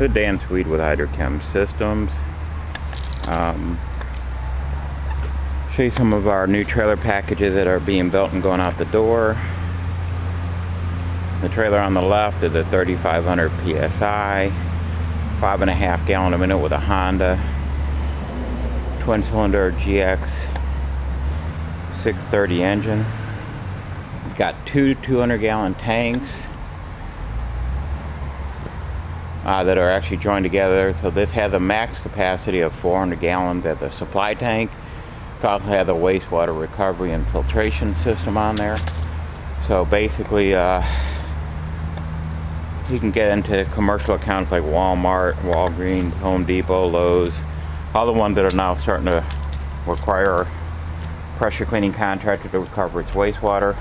the Dan Swede with Hydrochem Systems. Um, show you some of our new trailer packages that are being built and going out the door. The trailer on the left is a 3500 PSI, five and a half gallon a minute with a Honda, twin cylinder GX 630 engine. Got two 200 gallon tanks uh, that are actually joined together. So this has a max capacity of 400 gallons at the supply tank. It also has a wastewater recovery and filtration system on there. So basically, uh, you can get into commercial accounts like Walmart, Walgreens, Home Depot, Lowe's, all the ones that are now starting to require pressure cleaning contractor to recover its wastewater.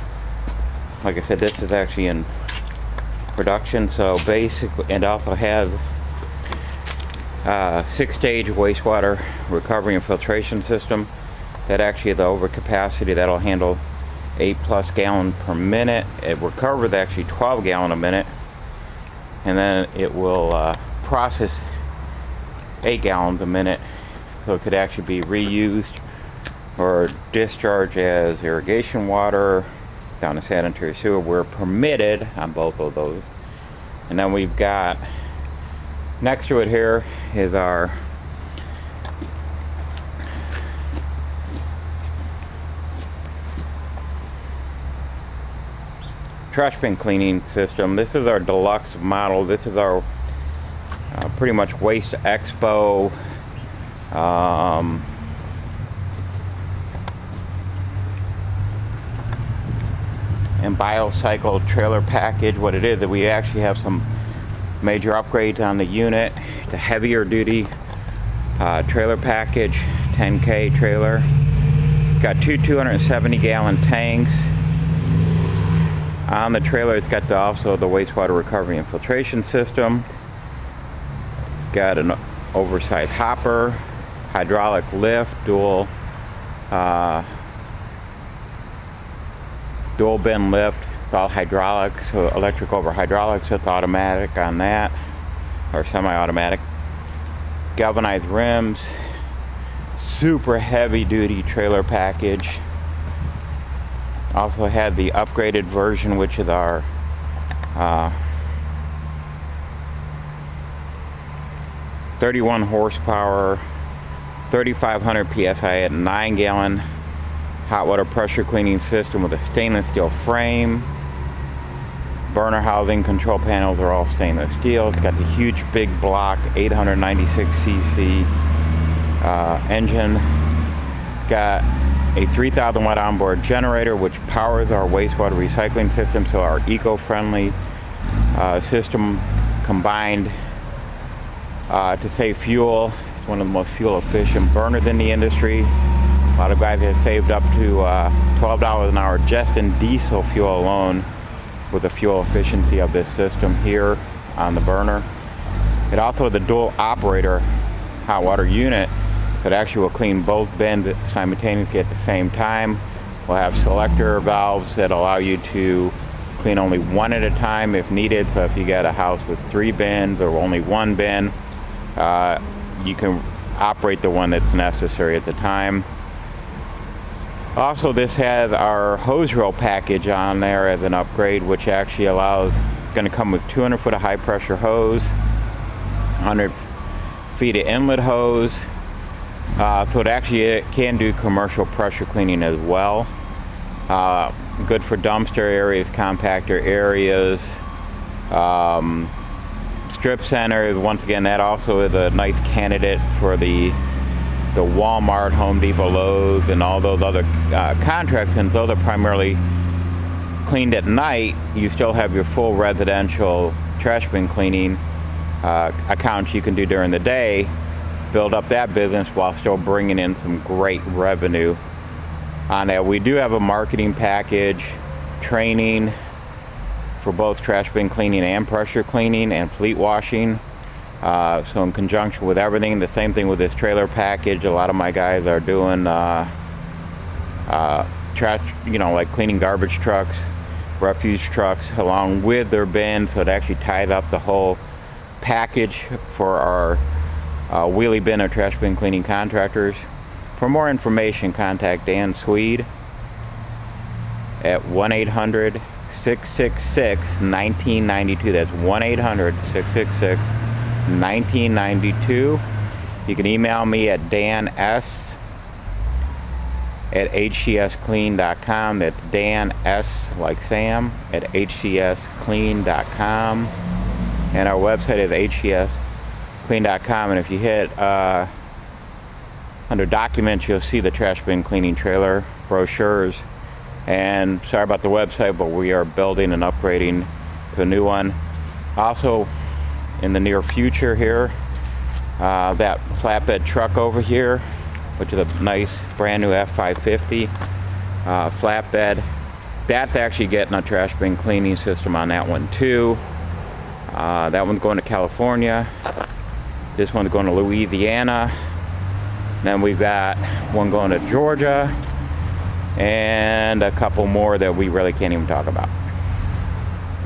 Like I said, this is actually in production. So basically, and also have a six-stage wastewater recovery and filtration system that actually the overcapacity that'll handle eight plus gallon per minute. It recovers actually 12 gallon a minute, and then it will uh, process eight gallons a minute, so it could actually be reused or discharged as irrigation water down the sanitary sewer. We're permitted on both of those. And then we've got, next to it here is our trash bin cleaning system. This is our deluxe model. This is our uh, pretty much Waste Expo um, and biocycle trailer package what it is that we actually have some major upgrades on the unit. The heavier duty uh, trailer package 10k trailer. Got two 270 gallon tanks. On the trailer it's got the, also the wastewater recovery and filtration system. Got an oversized hopper hydraulic lift dual uh, dual bin lift. It's all hydraulic, so electric over hydraulic, so it's automatic on that, or semi-automatic. Galvanized rims, super heavy duty trailer package. Also had the upgraded version, which is our uh, 31 horsepower, 3500 psi at 9 gallon hot water pressure cleaning system with a stainless steel frame. Burner housing, control panels are all stainless steel. It's got the huge big block 896cc uh, engine. It's got a 3000 watt onboard generator which powers our wastewater recycling system so our eco-friendly uh, system combined uh, to save fuel. It's one of the most fuel efficient burners in the industry. A lot of guys have saved up to uh, $12 an hour just in diesel fuel alone with the fuel efficiency of this system here on the burner. It also a dual operator hot water unit that actually will clean both bins simultaneously at the same time. We'll have selector valves that allow you to clean only one at a time if needed. So if you got a house with three bins or only one bin, uh, you can operate the one that's necessary at the time. Also, this has our hose reel package on there as an upgrade, which actually allows, going to come with 200 foot of high pressure hose, 100 feet of inlet hose. Uh, so it actually it can do commercial pressure cleaning as well. Uh, good for dumpster areas, compactor areas, um, strip centers. Once again, that also is a nice candidate for the the Walmart, Home Depot, Lowe's, and all those other uh, contracts, and those are primarily cleaned at night, you still have your full residential trash bin cleaning uh, accounts you can do during the day, build up that business while still bringing in some great revenue on that. We do have a marketing package, training for both trash bin cleaning and pressure cleaning and fleet washing. Uh, so in conjunction with everything, the same thing with this trailer package, a lot of my guys are doing uh, uh, trash, you know, like cleaning garbage trucks, refuse trucks, along with their bins, so it actually ties up the whole package for our uh, wheelie bin or trash bin cleaning contractors. For more information, contact Dan Swede at 1-800-666-1992. That's 1-800-666-1992. You can email me at dan s at hcsclean.com. That's Dan S. like Sam at hcsclean.com. And our website is hcsclean.com. And if you hit uh, under documents, you'll see the trash bin cleaning trailer brochures. And sorry about the website, but we are building and upgrading to a new one. Also, in the near future here, uh, that flatbed truck over here which is a nice brand new F550 uh, flatbed. That's actually getting a trash bin cleaning system on that one too. Uh, that one's going to California. This one's going to Louisiana. Then we've got one going to Georgia and a couple more that we really can't even talk about.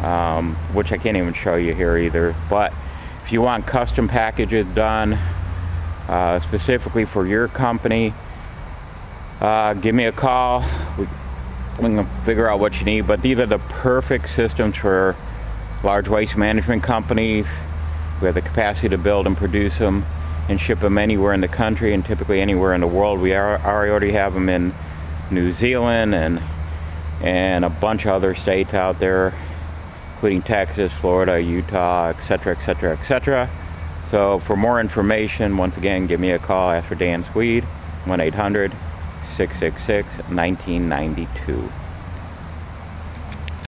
Um, which I can't even show you here either. But if you want custom packages done, uh, specifically for your company, uh, give me a call. We, we can figure out what you need, but these are the perfect systems for large waste management companies. We have the capacity to build and produce them and ship them anywhere in the country and typically anywhere in the world. We are, already have them in New Zealand and and a bunch of other states out there, including Texas, Florida, Utah, etc., etc., etc. So for more information, once again, give me a call. Ask for Dan Swede, 1-800-666-1992.